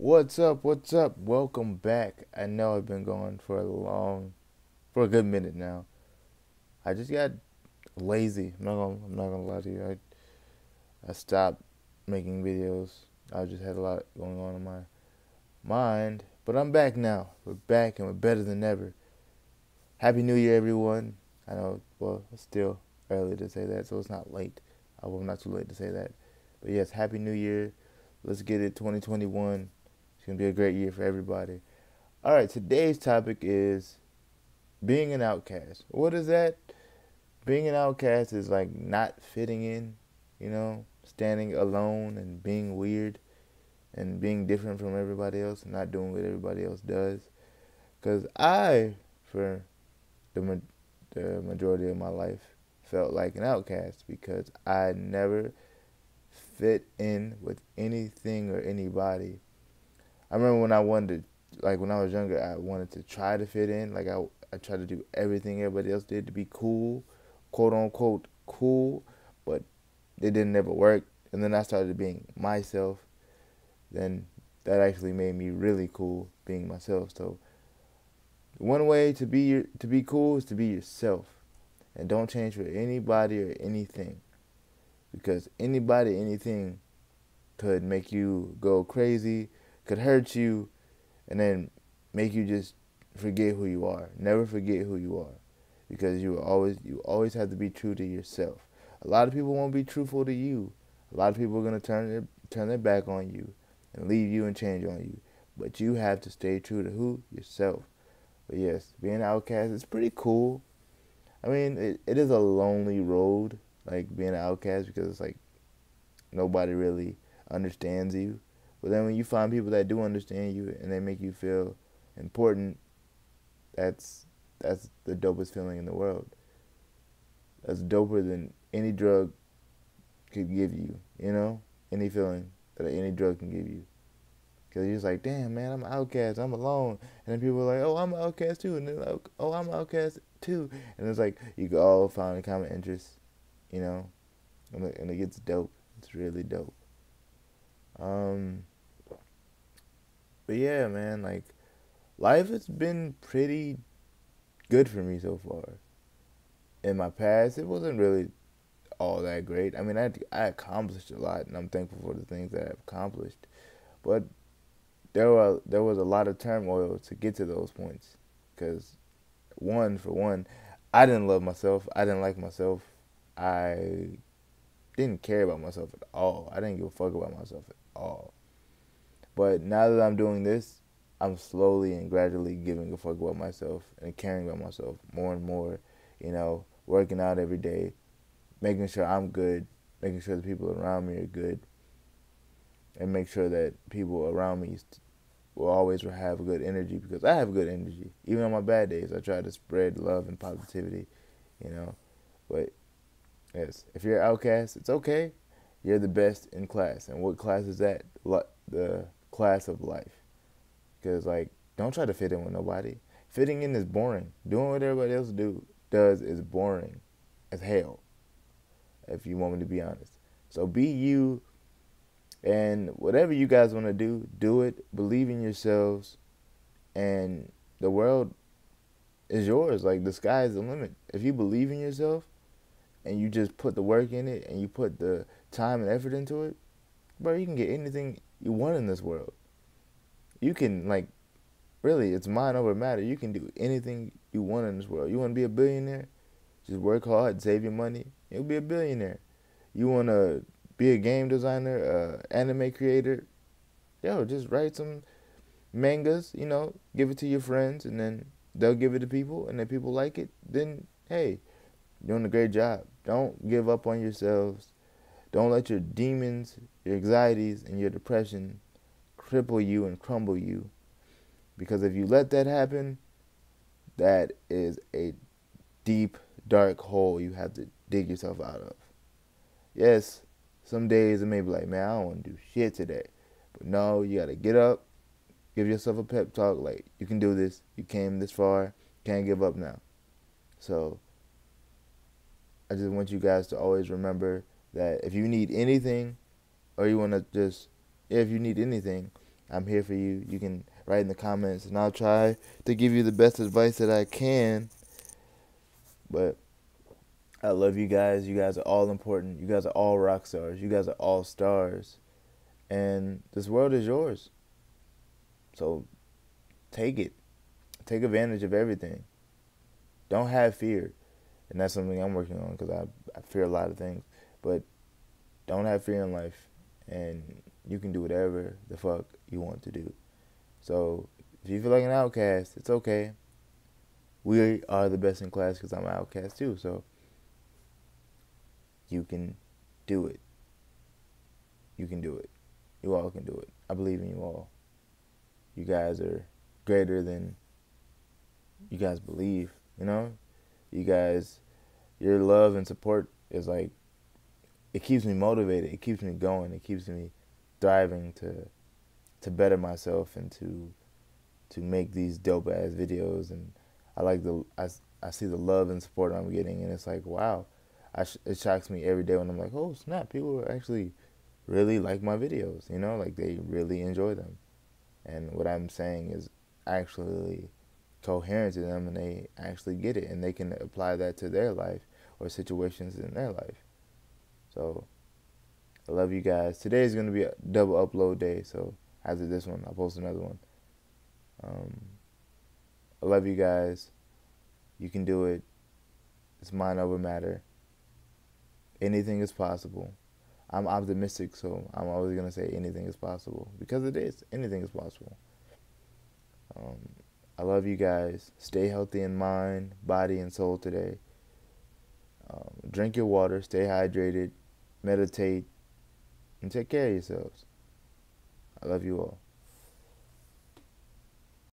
What's up? What's up? Welcome back. I know I've been gone for a long, for a good minute now. I just got lazy. I'm not gonna, I'm not gonna lie to you. I, I stopped making videos. I just had a lot going on in my mind. But I'm back now. We're back and we're better than ever. Happy New Year, everyone. I know, well, it's still early to say that, so it's not late. I'm not too late to say that. But yes, Happy New Year. Let's get it 2021 going to be a great year for everybody. All right, today's topic is being an outcast. What is that? Being an outcast is like not fitting in, you know, standing alone and being weird and being different from everybody else and not doing what everybody else does. Because I, for the, ma- the majority of my life, felt like an outcast because I never fit in with anything or anybody I remember when I wanted to, like when I was younger, I wanted to try to fit in. Like I, I tried to do everything everybody else did to be cool, quote unquote cool, but it didn't ever work. And then I started being myself. Then that actually made me really cool being myself. So one way to be your, to be cool is to be yourself, and don't change for anybody or anything, because anybody, anything, could make you go crazy could hurt you and then make you just forget who you are. Never forget who you are. Because you always you always have to be true to yourself. A lot of people won't be truthful to you. A lot of people are gonna turn their turn their back on you and leave you and change on you. But you have to stay true to who? Yourself. But yes, being an outcast is pretty cool. I mean, it, it is a lonely road, like being an outcast, because it's like nobody really understands you. But then when you find people that do understand you and they make you feel important, that's that's the dopest feeling in the world. That's doper than any drug could give you, you know? Any feeling that any drug can give you. Because you're just like, damn, man, I'm an outcast. I'm alone. And then people are like, oh, I'm an outcast too. And they're like, oh, I'm an outcast too. And it's like, you can all find a common interest, you know? And it, and it gets dope. It's really dope. Um, but yeah, man, like life has been pretty good for me so far. In my past, it wasn't really all that great. I mean, I I accomplished a lot, and I'm thankful for the things that I've accomplished. But there were there was a lot of turmoil to get to those points, because one for one, I didn't love myself. I didn't like myself. I didn't care about myself at all. I didn't give a fuck about myself at all. But now that I'm doing this, I'm slowly and gradually giving a fuck about myself and caring about myself more and more. You know, working out every day, making sure I'm good, making sure the people around me are good, and make sure that people around me will always have good energy because I have good energy. Even on my bad days, I try to spread love and positivity, you know. But yes, if you're an outcast, it's okay. You're the best in class. And what class is that? The class of life. Because, like, don't try to fit in with nobody. Fitting in is boring. Doing what everybody else do does is boring as hell, if you want me to be honest. So be you, and whatever you guys want to do, do it. Believe in yourselves, and the world is yours. Like, the sky is the limit. If you believe in yourself, and you just put the work in it, and you put the time and effort into it, bro, you can get anything you want in this world. You can like really it's mind over matter. You can do anything you want in this world. You want to be a billionaire? Just work hard, save your money, you'll be a billionaire. You want to be a game designer, uh, anime creator? Yo, just write some mangas, you know, give it to your friends and then they'll give it to people and then people like it, then hey, you're doing a great job. Don't give up on yourselves. Don't let your demons, your anxieties, and your depression cripple you and crumble you. Because if you let that happen, that is a deep, dark hole you have to dig yourself out of. Yes, some days it may be like, man, I don't want to do shit today. But no, you got to get up, give yourself a pep talk like, you can do this, you came this far, can't give up now. So, I just want you guys to always remember that if you need anything, or you want to just, if you need anything, I'm here for you. You can write in the comments, and I'll try to give you the best advice that I can. But I love you guys. You guys are all important. You guys are all rock stars. You guys are all stars. And this world is yours. So take it. Take advantage of everything. Don't have fear. And that's something I'm working on because I, I fear a lot of things. But don't have fear in life. And you can do whatever the fuck you want to do. So if you feel like an outcast, it's okay. We are the best in class because I'm an outcast too. So you can do it. You can do it. You all can do it. I believe in you all. You guys are greater than you guys believe, you know? You guys, your love and support is like, it keeps me motivated. It keeps me going. It keeps me thriving to, to better myself and to, to make these dope ass videos. And I like the, I, I see the love and support I'm getting, and it's like, wow I it shocks me every day when I'm like, oh snap, people are actually really like my videos. You know, like they really enjoy them, and what I'm saying is actually coherent to them, and they actually get it, and they can apply that to their life or situations in their life. So, I love you guys. Today is gonna be a double upload day, so after this one, I'll post another one. Um, I love you guys. You can do it. It's mind over matter anything is possible. I'm optimistic, so I'm always gonna say anything is possible because it is. Anything is possible. Um, I love you guys. Stay healthy in mind, body, and soul today. Um, drink your water. Stay hydrated. Meditate, and take care of yourselves. I love you all.